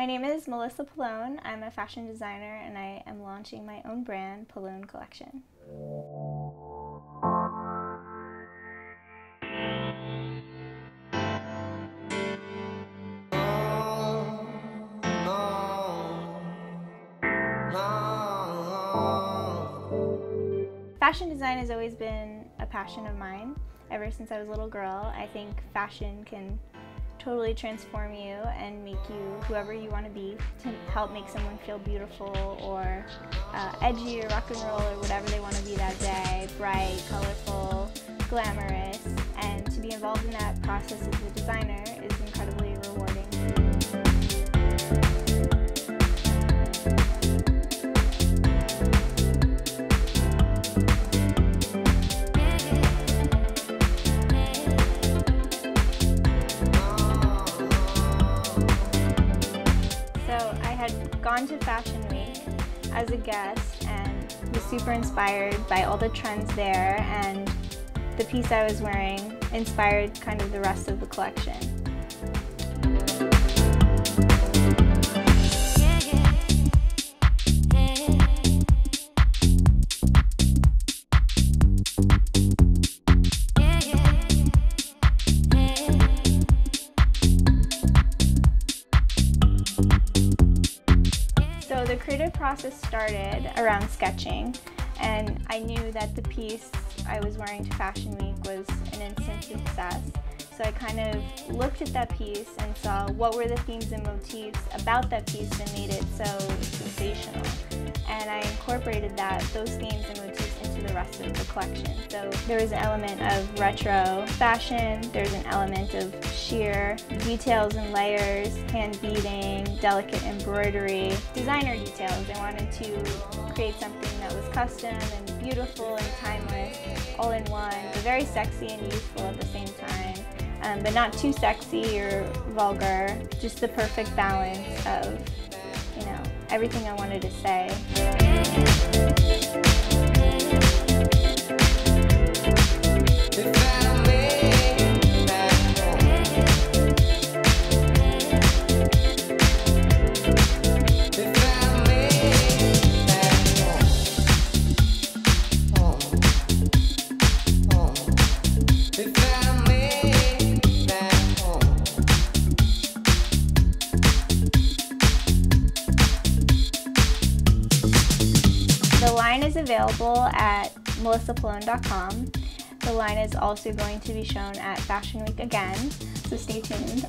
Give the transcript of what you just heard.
My name is Melissa Pellone. I'm a fashion designer and I am launching my own brand, Pellone Collection. Fashion design has always been a passion of mine ever since I was a little girl. I think fashion can totally transform you and make you whoever you want to be to help make someone feel beautiful or uh, edgy or rock and roll or whatever they want to be that day, bright, colorful, glamorous, and to be involved in that process as a designer Gone to Fashion Week as a guest and was super inspired by all the trends there and the piece I was wearing inspired kind of the rest of the collection. The creative process started around sketching and I knew that the piece I was wearing to Fashion Week was an instant success. So I kind of looked at that piece and saw what were the themes and motifs about that piece that made it so sensational. And I incorporated that, those themes and motifs into the rest of the collection. So there was an element of retro fashion, there's an element of sheer details and layers, hand beading, delicate embroidery, designer details. I wanted to create something that was custom and beautiful and timeless, all in one, but very sexy and youthful at the same time. Um, but not too sexy or vulgar, just the perfect balance of, you know, everything I wanted to say. Line is available at melissapellone.com. The line is also going to be shown at Fashion Week again, so stay tuned.